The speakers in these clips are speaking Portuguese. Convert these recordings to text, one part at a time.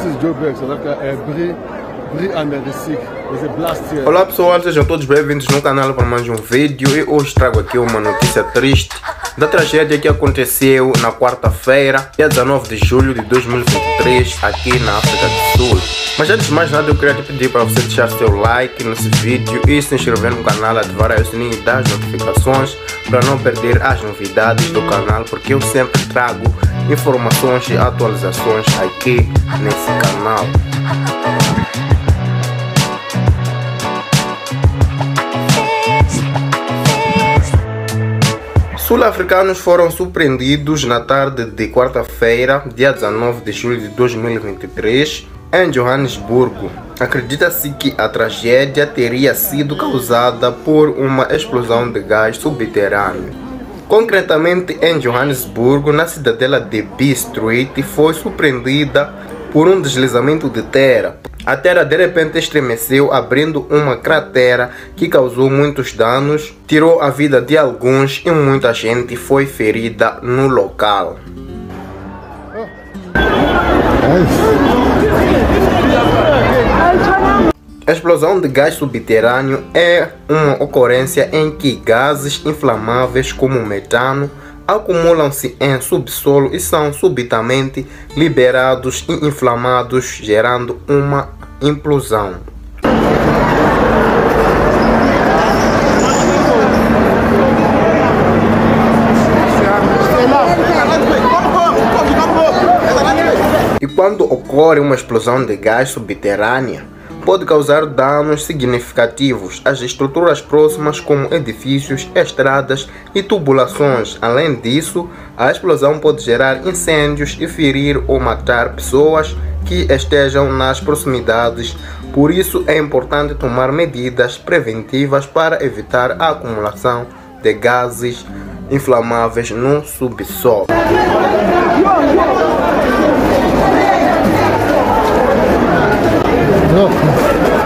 This is Joe Beck, South Africa. Bri, Bri and the Sick. Olá pessoal, sejam todos bem-vindos no canal para mais um vídeo e hoje trago aqui uma notícia triste da tragédia que aconteceu na quarta-feira, dia 19 de julho de 2023, aqui na África do Sul. Mas antes de mais nada eu queria te pedir para você deixar seu like nesse vídeo e se inscrever no canal, ativar o sininho das notificações para não perder as novidades do canal, porque eu sempre trago informações e atualizações aqui nesse canal. Sul-africanos foram surpreendidos na tarde de quarta-feira, dia 19 de julho de 2023, em Johannesburgo. Acredita-se que a tragédia teria sido causada por uma explosão de gás subterrâneo. Concretamente em Johannesburgo, na cidadela de B Street, foi surpreendida por um deslizamento de terra. A terra de repente estremeceu, abrindo uma cratera que causou muitos danos, tirou a vida de alguns e muita gente foi ferida no local. A explosão de gás subterrâneo é uma ocorrência em que gases inflamáveis como metano acumulam-se em subsolo e são subitamente liberados e inflamados, gerando uma implosão. E quando ocorre uma explosão de gás subterrânea, pode causar danos significativos às estruturas próximas como edifícios, estradas e tubulações. Além disso, a explosão pode gerar incêndios e ferir ou matar pessoas que estejam nas proximidades. Por isso é importante tomar medidas preventivas para evitar a acumulação de gases inflamáveis no subsolo. This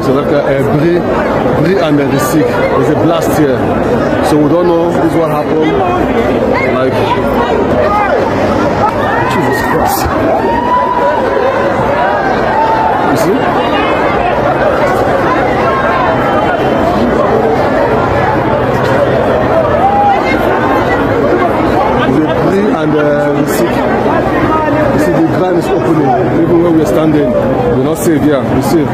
Beck, South Africa. Uh, Bri, Bri and the Sick. There's a blast here. So we don't know this what happened. Like, Jesus Christ. You see? The Bri and the Sick. You see the ground is opening. Even where we're standing, we're not safe here. You see,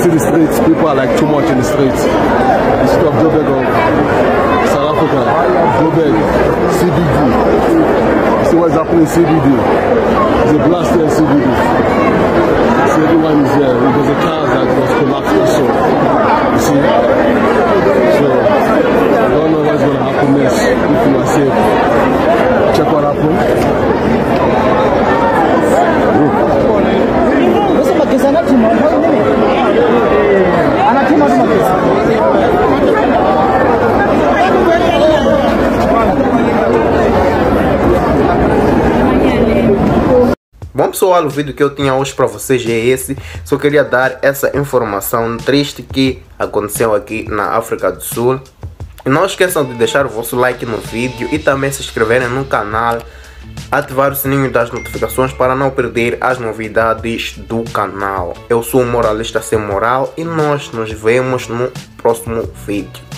see the streets. People are like too much in the streets. The city of Joburg, South Africa, Joburg, CBD. You see what's happening in CBD? There's a blast here in CBD. See everyone is there. There's a car that was collapsed also. You see? So, I don't know what's going to happen next if you are safe. Check what happened. Bom pessoal, o vídeo que eu tinha hoje para vocês é esse. Só queria dar essa informação triste que aconteceu aqui na África do Sul. E não esqueçam de deixar o vosso like no vídeo e também se inscreverem no canal. Ativar o sininho das notificações para não perder as novidades do canal. Eu sou o Moralista Sem Moral e nós nos vemos no próximo vídeo.